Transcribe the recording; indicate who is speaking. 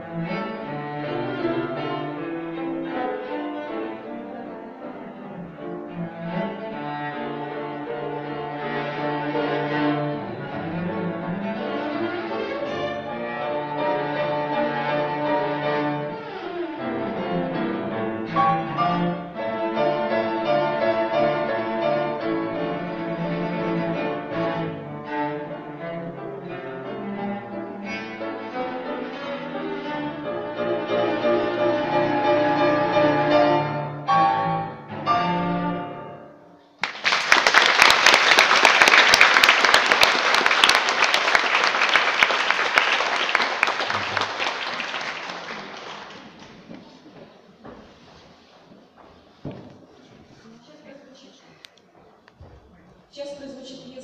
Speaker 1: Thank you.
Speaker 2: прозвучит